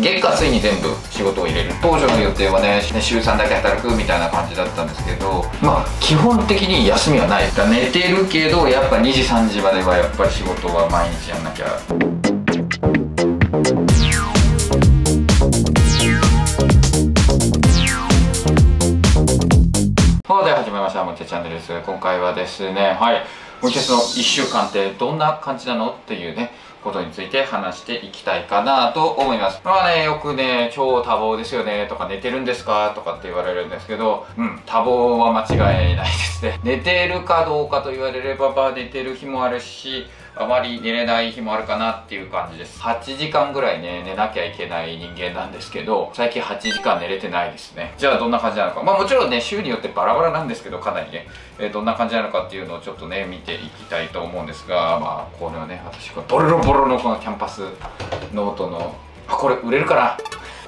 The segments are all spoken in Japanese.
月火水に全部仕事を入れる。当初の予定はね週3だけ働くみたいな感じだったんですけどまあ基本的に休みはない。寝てるけどやっぱ2時3時まではやっぱり仕事は毎日やんなきゃ。はい始めましたもちチャンネルです今回はですねはいもう一つの1週間ってどんな感じなの？っていうねことについて話していきたいかなと思います。まあねよくね超多忙ですよねとか寝てるんですかとかって言われるんですけどうん多忙は間違いないですね。寝てるかどうかと言われればまあ寝てる日もあるしあまり寝れない日もあるかなっていう感じです。8時間ぐらいね寝なきゃいけない人間なんですけど最近8時間寝れてないですね。じゃあどんな感じなのか。まあもちろんね週によってバラバラなんですけどかなりね、えーどんな感じなのかっていうのをちょっとね見ていきたいと思うんですがまあこれはね私こボロボロのこのキャンパスノートのあこれ売れるかな。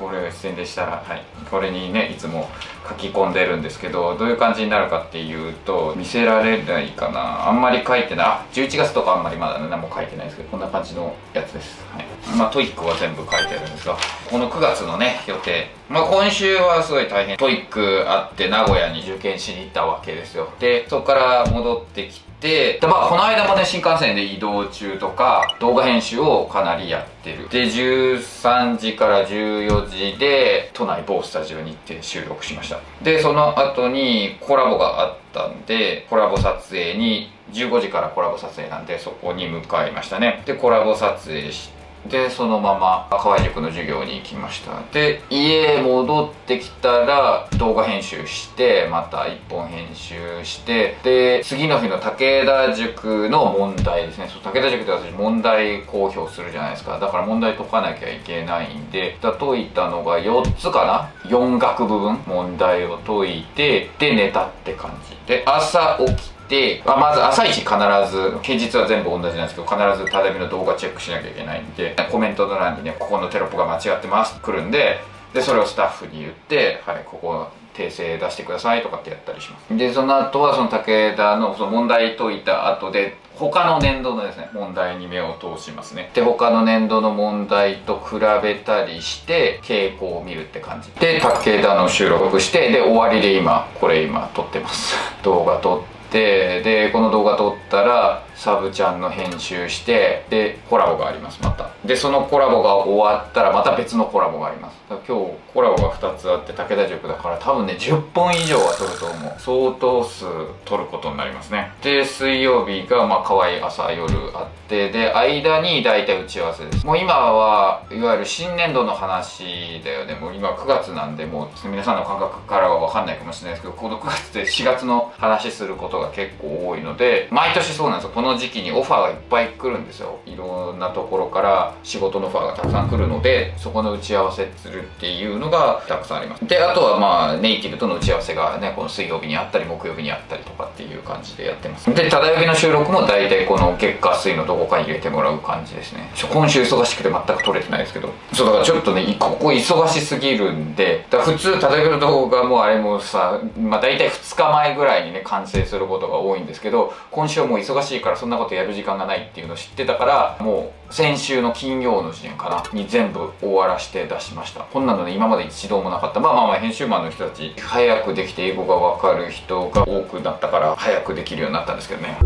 これを宣伝したら、はい、これにねいつも書き込んでるんですけどどういう感じになるかっていうと見せられないかな。あんまり書いてない。あ11月とかあんまりまだ何も書いてないですけどこんな感じのやつです、はい、まあ TOEIC は全部書いてあるんですがこの9月のね予定。まあ今週はすごい大変。 TOEIC あって名古屋に受験しに行ったわけですよ。でそこから戻ってきてでまあこの間もね新幹線で移動中とか動画編集をかなりやってる。で13時から14時で都内某スタジオに行って収録しました。でその後にコラボがあったんでコラボ撮影に15時からコラボ撮影なんでそこに向かいましたね。でコラボ撮影してでそのまま河合塾の授業に行きました。で家戻ってきたら動画編集してまた1本編集してで次の日の武田塾の問題ですね。そう武田塾って私問題公表するじゃないですか。だから問題解かなきゃいけないんで解いたのが4つかな？4学部分？問題を解いてで寝たって感じ。で朝起きてまあ、まず朝一必ず平日は全部同じなんですけど必ずただみの動画チェックしなきゃいけないんでコメントの欄にねここのテロップが間違ってます来るんででそれをスタッフに言ってはいここ訂正出してくださいとかってやったりします。でその後はその武田のその問題解いた後で他の年度のですね問題に目を通しますね。で他の年度の問題と比べたりして傾向を見るって感じ。で武田の収録してで終わりで今これ今撮ってます。動画撮ってでこの動画撮ったらサブちゃんの編集してでコラボがありますまた。でそのコラボが終わったらまた別のコラボがあります。今日コラボが2つあって武田塾だから多分ね10本以上は撮ると思う。相当数撮ることになりますね。で水曜日がまあ可愛い朝夜あってで間に大体打ち合わせです。もう今はいわゆる新年度の話だよね。もう今9月なんでもう皆さんの感覚からは分かんないかもしれないですけどこの9月で4月の話することが結構多いので毎年そうなんですよ。この時期にオファーがいっぱい来るんですよ。いろんなところから仕事のオファーがたくさん来るのでそこの打ち合わせするっていうのがたくさんあります。であとはまあネイティブとの打ち合わせがねこの水曜日にあったり木曜日にあったりとかっていう感じでやってます。でただ呼びの収録も大体この月火水のどこかに入れてもらう感じですね。今週忙しくて全く撮れてないですけど。そうだからちょっとねここ忙しすぎるんでだ普通ただ呼びの動画もあれもさまあ大体2日前ぐらいにね完成することが多いんですけど今週はもう忙しいからそんなことやる時間がないっていうのを知ってたからもう先週の金曜の時点かなに全部終わらして出しました。こんなのね今まで一度もなかった。まあまあまあ編集マンの人たち早くできて英語が分かる人が多くなったから早くできるようになったんですけどね。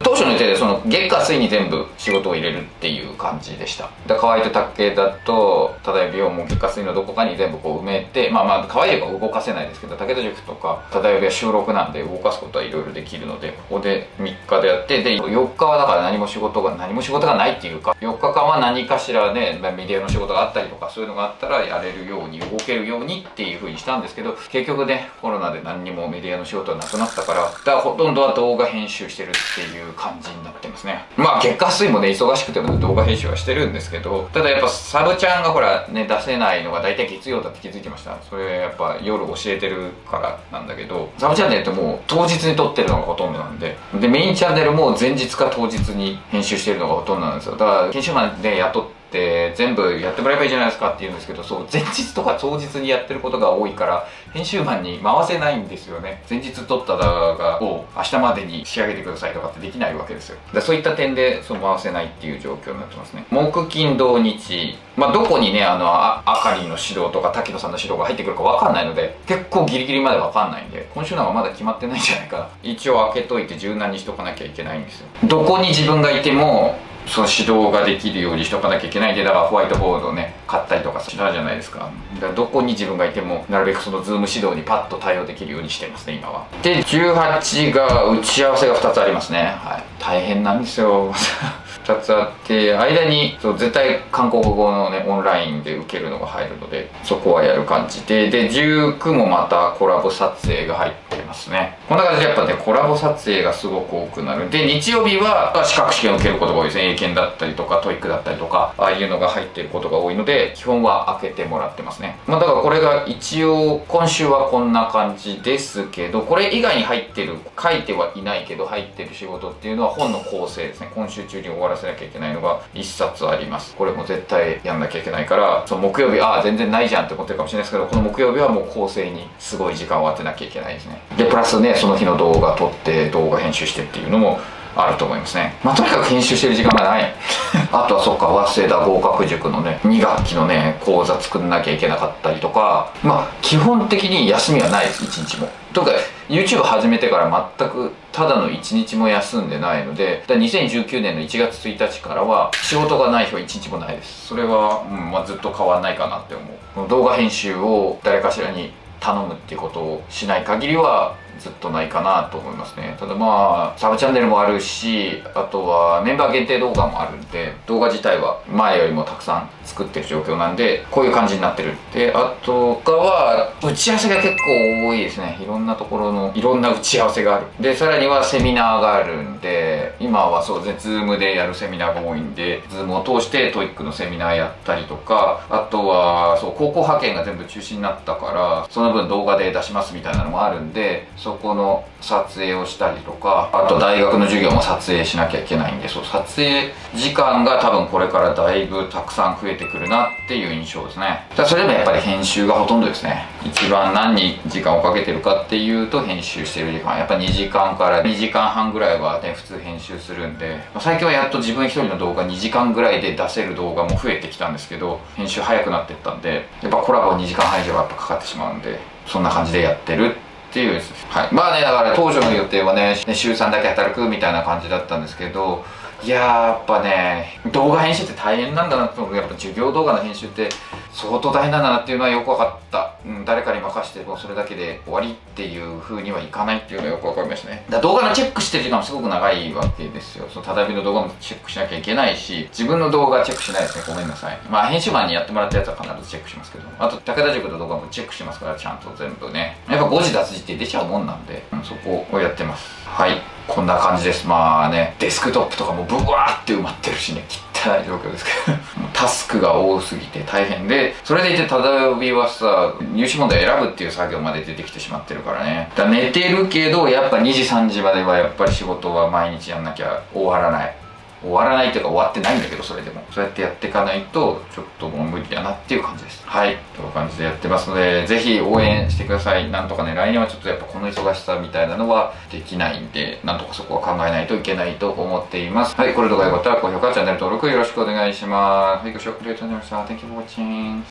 当初の予定でその月火水に全部仕事を入れるっていう感じでした。で河合と武田と忠指をもう月火水のどこかに全部こう埋めてまあまあ河合は動かせないですけど武田塾とか忠指は収録なんで動かすことはいろいろできるのでここで3日でやってで4日はだから何も仕事が何も仕事がないっていうか4日間は何かしらねメディアの仕事があったりとかそういうのがあったらやれるように動けるようにっていうふうにしたんですけど結局ねコロナで何にもメディアの仕事がなくなったからだからほとんどは動画編集してるっていう感じになってますね。まあ月火水もね忙しくても動画編集はしてるんですけどただやっぱサブちゃんがほらね出せないのが大体月曜だって気づいてました。それやっぱ夜教えてるからなんだけどサブチャンネルってもう当日に撮ってるのがほとんどなんで。でメインチャンネルも前日か当日に編集してるのがほとんどなんですよ。だから研修マンで雇っって全部やってもらえばいいじゃないですかって言うんですけどそう前日とか当日にやってることが多いから編集マンに回せないんですよね。前日撮った動画を明日までに仕上げてくださいとかってできないわけですよ。でそういった点でその回せないっていう状況になってますね。木金土日。まあどこにねあのああかりの指導とか滝野さんの指導が入ってくるか分かんないので結構ギリギリまで分かんないんで今週なんかまだ決まってないんじゃないかな。一応開けといて柔軟にしとかなきゃいけないんですよ。どこに自分がいてもその指導ができるようにしとかなきゃいけないんでだからホワイトボードをね買ったりとかしたじゃないですか。だからどこに自分がいてもなるべくそのズーム指導にパッと対応できるようにしてますね今は。で18が打ち合わせが2つありますね。はい。大変なんですよ。2つあって間にそう絶対韓国語のねオンラインで受けるのが入るのでそこはやる感じで。で19もまたコラボ撮影が入ってますね。こんな感じでやっぱねコラボ撮影がすごく多くなる。で日曜日は資格試験を受けることが多いですね。英検だったりとか TOEIC だったりとかああいうのが入ってることが多いので基本は空けてもらってますね。まあだからこれが一応今週はこんな感じですけどこれ以外に入ってる書いてはいないけど入ってる仕事っていうのは本の校正ですね。今週中に終わらせなきゃいけないのが1冊あります。これも絶対やんなきゃいけないからその木曜日ああ全然ないじゃんって思ってるかもしれないですけどこの木曜日はもう校正にすごい時間を当てなきゃいけないですね。でプラスねその日の動画撮って動画編集してっていうのもあると思いますね。まあとにかく編集してる時間がない。あとはそっか早稲田合格塾のね2学期のね講座作んなきゃいけなかったりとか。まあ基本的に休みはないです1日も。とか YouTube 始めてから全くただの1日も休んでないので。だ2019年の1月1日からは仕事がない日は1日もないです。それは、うんまあ、ずっと変わんないかなって思う。動画編集を誰かしらに頼むっていうことをしない限りはずっとないかなと思いますね。ただまあサブチャンネルもあるしあとはメンバー限定動画もあるんで動画自体は前よりもたくさん作ってる状況なんでこういう感じになってるであとかは打ち合わせが結構多いですね。いろんなところのいろんな打ち合わせがある。でさらにはセミナーがあるんで今はそうですね Zoom でやるセミナーが多いんで Zoom を通して TOEIC のセミナーやったりとかあとはそう高校派遣が全部中止になったからその分動画で出しますみたいなのもあるんでそこの撮影をしたりとかあと大学の授業も撮影しなきゃいけないんでそう撮影時間が多分これからだいぶたくさん増えてくるなっていう印象ですね。だそれでもやっぱり編集がほとんどですね。一番何に時間をかけてるかっていうと編集してる時間。やっぱ2時間から2時間半ぐらいはね普通編集するんで最近はやっと自分一人の動画2時間ぐらいで出せる動画も増えてきたんですけど編集早くなってったんでやっぱコラボ2時間半以上はやっぱかかってしまうんでそんな感じでやってるってっていうはい。まあねだから当初の予定はね週3だけ働くみたいな感じだったんですけどいややっぱね動画編集って大変なんだなとやっぱ授業動画の編集って相当大変なんだなっていうのはよく分かった、うん、誰かに任せてもそれだけで終わりっていう風にはいかないっていうのがよく分かりましたね。だ動画のチェックしてる時間もすごく長いわけですよ。そのただびの動画もチェックしなきゃいけないし自分の動画チェックしないですねごめんなさい。まあ編集マンにやってもらったやつは必ずチェックしますけど。あと武田塾の動画もチェックしますからちゃんと全部ね。やっぱ誤字脱字って出ちゃうもんなんで、うん、そこをやってます。はい。こんな感じです。まあねデスクトップとかもブワーって埋まってるしね汚い状況ですけど。タスクが多すぎて大変でそれでいてただびはさ入試問題選ぶっていう作業まで出てきてしまってるからね。だから寝てるけどやっぱ2時3時まではやっぱり仕事は毎日やんなきゃ終わらない。終わらないというか終わってないんだけどそれでも。そうやってやっていかないとちょっともう無理だなっていう感じです。はい。感じでやってますのでぜひ応援してください。なんとかね来年はちょっとやっぱこの忙しさみたいなのはできないんでなんとかそこは考えないといけないと思っています。はいこれ動画が良かったら高評価チャンネル登録よろしくお願いします。はいご視聴ありがとうございました。Thank you for watching